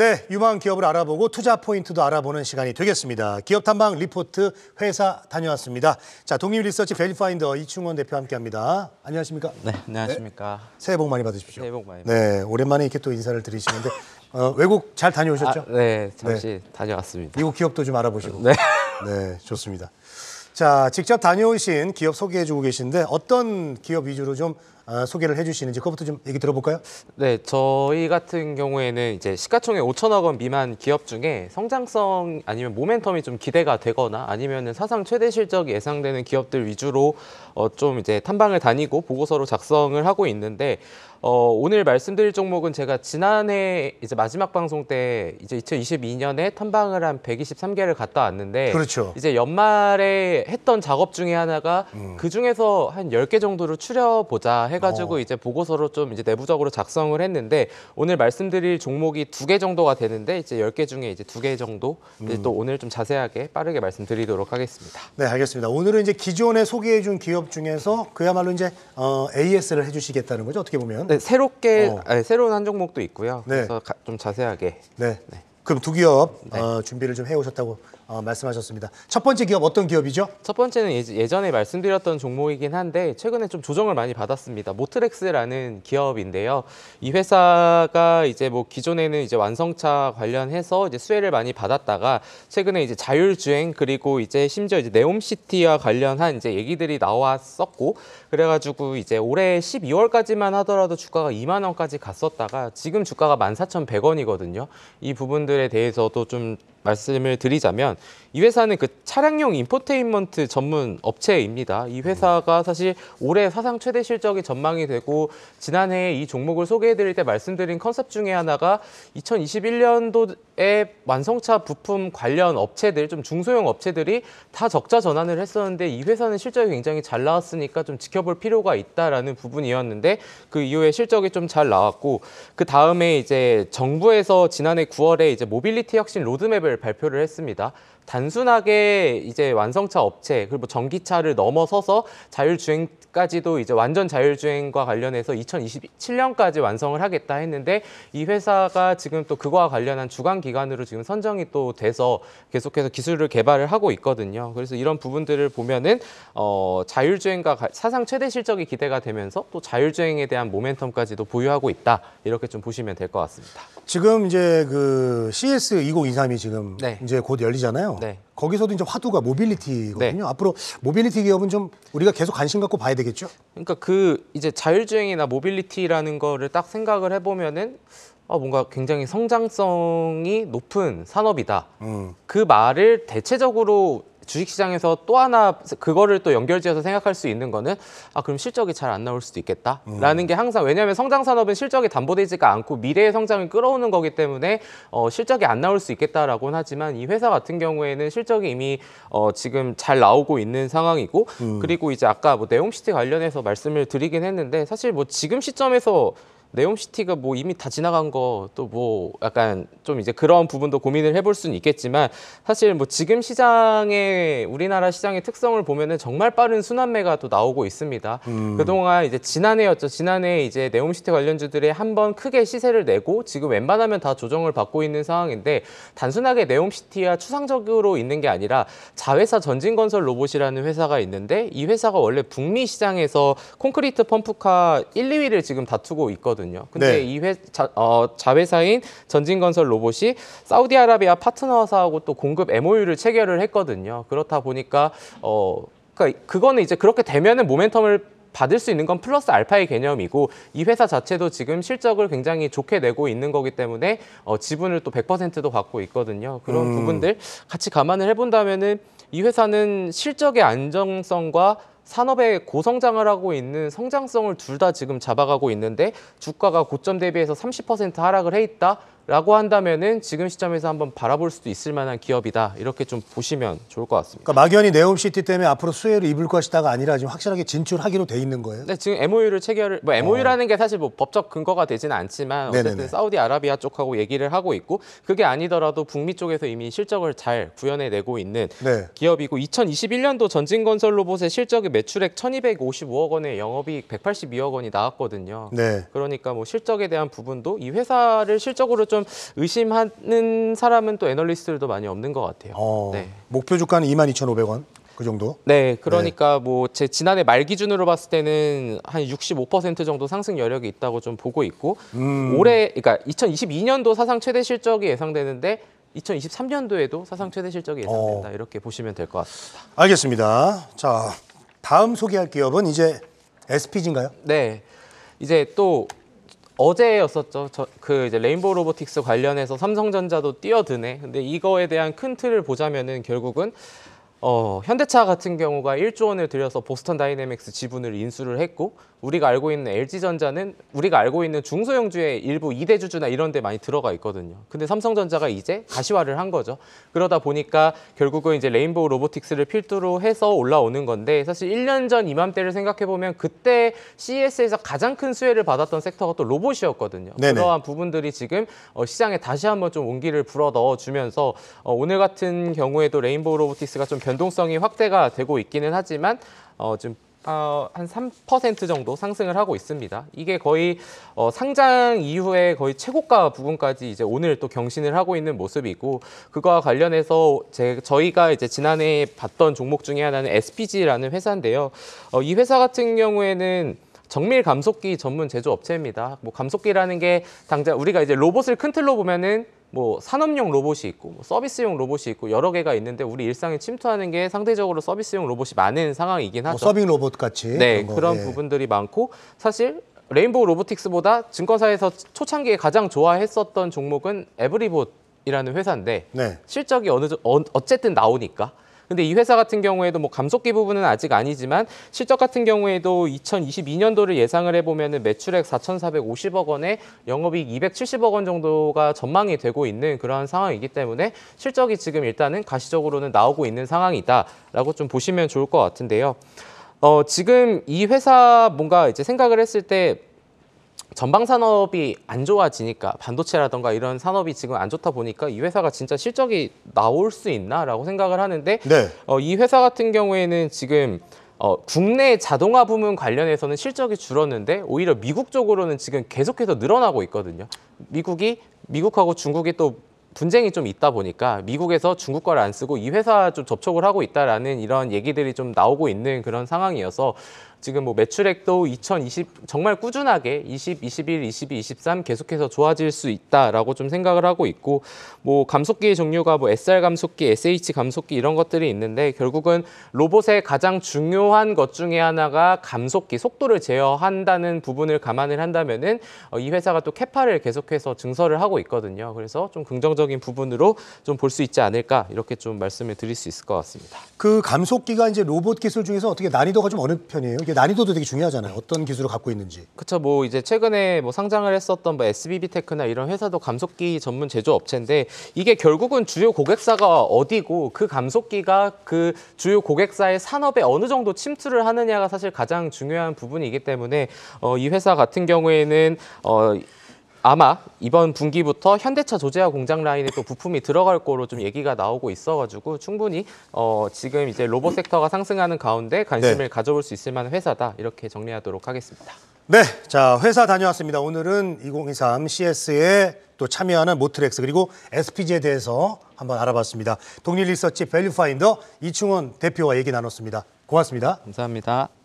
네, 유망 기업을 알아보고 투자 포인트도 알아보는 시간이 되겠습니다. 기업 탐방 리포트 회사 다녀왔습니다. 자, 독립 리서치 밸류파인더 이충헌 대표 함께합니다. 안녕하십니까? 네, 안녕하십니까. 새해 복 많이 받으십시오. 새해 복 많이 네, 오랜만에 이렇게 또 인사를 드리시는데 어, 외국 잘 다녀오셨죠? 아, 네, 잠시 다녀왔습니다. 미국 기업도 좀 알아보시고. 네. 네, 좋습니다. 자, 직접 다녀오신 기업 소개해주고 계신데 어떤 기업 위주로 좀 어, 소개를 해주시는지 그것부터 좀 얘기 들어볼까요? 네, 저희 같은 경우에는 이제 시가총액 5천억 원 미만 기업 중에 성장성 아니면 모멘텀이 좀 기대가 되거나 아니면은 사상 최대 실적이 예상되는 기업들 위주로 어, 좀 이제 탐방을 다니고 보고서로 작성을 하고 있는데 어, 오늘 말씀드릴 종목은 제가 지난해 이제 마지막 방송 때 이제 2022년에 탐방을 한 123개를 갔다 왔는데 그렇죠. 이제 연말에 했던 작업 중에 하나가 음. 그 중에서 한 10개 정도를 추려보자 해 가지고 어. 이제 보고서로 좀 이제 내부적으로 작성을 했는데 오늘 말씀드릴 종목이 두 개 정도가 되는데 이제 10개 중에 이제 두 개 정도 음. 또 오늘 좀 자세하게 빠르게 말씀드리도록 하겠습니다. 네, 알겠습니다. 오늘은 이제 기존에 소개해준 기업 중에서 그야말로 이제 어, AS를 해주시겠다는 거죠, 어떻게 보면. 네, 새롭게 어. 아니, 새로운 한 종목도 있고요. 네. 그래서 가- 좀 자세하게 네. 그럼 두 기업 네. 어, 준비를 좀 해오셨다고 어, 말씀하셨습니다. 첫 번째 기업 어떤 기업이죠? 첫 번째는 예- 예전에 말씀드렸던 종목이긴 한데 최근에 좀 조정을 많이 받았습니다. 모트렉스라는 기업인데요. 이 회사가 이제 뭐 기존에는 이제 완성차 관련해서 이제 수혜를 많이 받았다가 최근에 이제 자율주행 그리고 이제 심지어 이제 네옴시티와 관련한 이제 얘기들이 나왔었고 그래가지고 이제 올해 12월까지만 하더라도 주가가 2만 원까지 갔었다가 지금 주가가 14,100원이거든요. 이 부분들에 대해서도 좀 말씀을 드리자면 이 회사는 그 차량용 인포테인먼트 전문 업체입니다. 이 회사가 사실 올해 사상 최대 실적이 전망이 되고 지난해 이 종목을 소개해드릴 때 말씀드린 컨셉 중에 하나가 2021년도 에 완성차 부품 관련 업체들 좀 중소형 업체들이 다 적자 전환을 했었는데 이 회사는 실적이 굉장히 잘 나왔으니까 좀 지켜볼 필요가 있다라는 부분이었는데 그 이후에 실적이 좀 잘 나왔고 그 다음에 이제 정부에서 지난해 9월에 이제 모빌리티 혁신 로드맵을 발표를 했습니다. 단순하게 이제 완성차 업체 그리고 전기차를 넘어서서 자율주행 까지도 이제 완전 자율주행과 관련해서 2027년까지 완성을 하겠다 했는데 이 회사가 지금 또 그거와 관련한 주간 기관으로 지금 선정이 또 돼서 계속해서 기술을 개발을 하고 있거든요. 그래서 이런 부분들을 보면은 어, 자율주행과 가- 사상 최대 실적이 기대가 되면서 또 자율주행에 대한 모멘텀까지도 보유하고 있다 이렇게 좀 보시면 될 것 같습니다. 지금 이제 그 CS 2023이 지금 네. 이제 곧 열리잖아요. 네. 거기서도 이제 화두가 모빌리티거든요. 네. 앞으로 모빌리티 기업은 좀 우리가 계속 관심 갖고 봐야 되겠죠? 그러니까 그 이제 자율주행이나 모빌리티라는 거를 딱 생각을 해보면은 아, 뭔가 굉장히 성장성이 높은 산업이다. 음. 그 말을 대체적으로 주식시장에서 또 하나 그거를 또 연결지어서 생각할 수 있는 거는 아 그럼 실적이 잘 안 나올 수도 있겠다라는 게 항상 왜냐하면 성장 산업은 실적이 담보되지가 않고 미래의 성장을 끌어오는 거기 때문에 어, 실적이 안 나올 수 있겠다라고는 하지만 이 회사 같은 경우에는 실적이 이미 어, 지금 잘 나오고 있는 상황이고 그리고 이제 아까 뭐 네옴시티 관련해서 말씀을 드리긴 했는데 사실 뭐 지금 시점에서 네옴시티가 뭐 이미 다 지나간 거 또 뭐 약간 좀 이제 그런 부분도 고민을 해볼 수는 있겠지만 사실 뭐 지금 시장의 우리나라 시장의 특성을 보면은 정말 빠른 순환매가 또 나오고 있습니다. 그동안 이제 지난해였죠. 지난해 이제 네옴시티 관련주들이 한 번 크게 시세를 내고 지금 웬만하면 다 조정을 받고 있는 상황인데 단순하게 네옴시티와 추상적으로 있는 게 아니라 자회사 전진건설 로봇이라는 회사가 있는데 이 회사가 원래 북미 시장에서 콘크리트 펌프카 1, 2위를 지금 다투고 있거든요. 근데 네. 이 회, 자, 어, 자회사인 전진건설 로봇이 사우디아라비아 파트너사하고 또 공급 MOU를 체결을 했거든요. 그렇다 보니까 어, 그러니까 그거는 이제 그렇게 되면은 모멘텀을 받을 수 있는 건 플러스 알파의 개념이고 이 회사 자체도 지금 실적을 굉장히 좋게 내고 있는 거기 때문에 어, 지분을 또 100%도 갖고 있거든요. 그런 음. 부분들 같이 감안을 해본다면은 이 회사는 실적의 안정성과 산업의 고성장을 하고 있는 성장성을 둘 다 지금 잡아가고 있는데 주가가 고점 대비해서 30% 하락을 해 있다 라고 한다면은 지금 시점에서 한번 바라볼 수도 있을 만한 기업이다 이렇게 좀 보시면 좋을 것 같습니다. 그러니까 막연히 네옴시티 때문에 앞으로 수혜를 입을 것이다가 아니라 지금 확실하게 진출하기로 돼 있는 거예요. 네, 지금 MOU를 체결을 뭐 MOU라는 게 사실 뭐 법적 근거가 되지는 않지만 어쨌든 어. 네네네. 사우디아라비아 쪽하고 얘기를 하고 있고 그게 아니더라도 북미 쪽에서 이미 실적을 잘 구현해내고 있는 네. 기업이고 2021년도 전진건설 로봇의 실적이 매출액 1,255억 원에 영업이익 182억 원이 나왔거든요. 네. 그러니까 뭐 실적에 대한 부분도 이 회사를 실적으로 좀 의심하는 사람은 또 애널리스트들도 많이 없는 것 같아요. 어, 네. 목표 주가는 22,500원 그 정도. 네, 그러니까 뭐제 지난해 말 기준으로 봤을 때는 한 65% 정도 상승 여력이 있다고 좀 보고 있고 음. 올해 그러니까 2022년도 사상 최대 실적이 예상되는데 2023년도에도 사상 최대 실적이 예상된다 어. 이렇게 보시면 될 것 같습니다. 알겠습니다. 자, 다음 소개할 기업은 이제 SPG인가요? 네, 이제 또 어제였었죠. 저, 그 이제 레인보우 로보틱스 관련해서 삼성전자도 뛰어드네. 근데 이거에 대한 큰 틀을 보자면은 결국은 어, 현대차 같은 경우가 1조 원을 들여서 보스턴 다이내믹스 지분을 인수를 했고 우리가 알고 있는 LG전자는 우리가 알고 있는 중소형주의 일부 이대주주나 이런 데 많이 들어가 있거든요. 근데 삼성전자가 이제 가시화를 한 거죠. 그러다 보니까 결국은 이제 레인보우 로보틱스를 필두로 해서 올라오는 건데 사실 1년 전 이맘때를 생각해 보면 그때 CES에서 가장 큰 수혜를 받았던 섹터가 또 로봇이었거든요. 네네. 그러한 부분들이 지금 어, 시장에 다시 한번 좀 온기를 불어 넣어 주면서 어, 오늘 같은 경우에도 레인보우 로보틱스가 좀 변 동성이 확대가 되고 있기는 하지만 어, 좀 어, 한 3% 정도 상승을 하고 있습니다. 이게 거의 어, 상장 이후에 거의 최고가 부분까지 이제 오늘 또 경신을 하고 있는 모습이고 그거와 관련해서 제, 저희가 이제 지난해 봤던 종목 중에 하나는 SPG라는 회사인데요. 어, 이 회사 같은 경우에는 정밀 감속기 전문 제조업체입니다. 뭐 감속기라는 게 당장 우리가 이제 로봇을 큰 틀로 보면은 뭐 산업용 로봇이 있고 뭐 서비스용 로봇이 있고 여러 개가 있는데 우리 일상에 침투하는 게 상대적으로 서비스용 로봇이 많은 상황이긴 뭐 하죠. 서빙 로봇 같이. 네, 거, 그런 예. 부분들이 많고 사실 레인보우 로보틱스보다 증권사에서 초창기에 가장 좋아했었던 종목은 에브리봇이라는 회사인데 네. 실적이 어느 정- 어, 어쨌든 나오니까. 근데 이 회사 같은 경우에도 뭐 감속기 부분은 아직 아니지만 실적 같은 경우에도 2022년도를 예상을 해보면은 매출액 4,450억 원에 영업이익 270억 원 정도가 전망이 되고 있는 그러한 상황이기 때문에 실적이 지금 일단은 가시적으로는 나오고 있는 상황이다라고 좀 보시면 좋을 것 같은데요. 어, 지금 이 회사 뭔가 이제 생각을 했을 때 전방 산업이 안 좋아지니까 반도체라던가 이런 산업이 지금 안 좋다 보니까 이 회사가 진짜 실적이 나올 수 있나라고 생각을 하는데 네. 어, 이 회사 같은 경우에는 지금 어, 국내 자동화 부문 관련해서는 실적이 줄었는데 오히려 미국 쪽으로는 지금 계속해서 늘어나고 있거든요. 미국이 미국하고 중국이 또 분쟁이 좀 있다 보니까 미국에서 중국 거를 안 쓰고 이 회사 좀 접촉을 하고 있다라는 이런 얘기들이 좀 나오고 있는 그런 상황이어서 지금 뭐 매출액도 2020 정말 꾸준하게 20, 21, 22, 23 계속해서 좋아질 수 있다라고 좀 생각을 하고 있고 뭐 감속기의 종류가 뭐 SR 감속기, SH 감속기 이런 것들이 있는데 결국은 로봇의 가장 중요한 것 중에 하나가 감속기 속도를 제어한다는 부분을 감안을 한다면은 어, 이 회사가 또 캐파를 계속해서 증설을 하고 있거든요. 그래서 좀 긍정적인 부분으로 좀 볼 수 있지 않을까 이렇게 좀 말씀을 드릴 수 있을 것 같습니다. 그 감속기가 이제 로봇 기술 중에서 어떻게 난이도가 좀 어느 편이에요? 이게 난이도도 되게 중요하잖아요. 어떤 기술을 갖고 있는지. 그쵸 뭐 이제 최근에 뭐 상장을 했었던 뭐 SBB테크나 이런 회사도 감속기 전문 제조 업체인데 이게 결국은 주요 고객사가 어디고 그 감속기가 그 주요 고객사의 산업에 어느 정도 침투를 하느냐가 사실 가장 중요한 부분이기 때문에 어, 이 회사 같은 경우에는 어, 아마 이번 분기부터 현대차 조지아 공장 라인에 또 부품이 들어갈 거로 좀 얘기가 나오고 있어가지고 충분히 어, 지금 이제 로봇 섹터가 상승하는 가운데 관심을 네. 가져볼 수 있을 만한 회사다 이렇게 정리하도록 하겠습니다. 네, 자 회사 다녀왔습니다. 오늘은 2023 CES에 또 참여하는 모트렉스 그리고 SPG에 대해서 한번 알아봤습니다. 독립 리서치 밸류파인더 이충헌 대표와 얘기 나눴습니다. 고맙습니다. 감사합니다.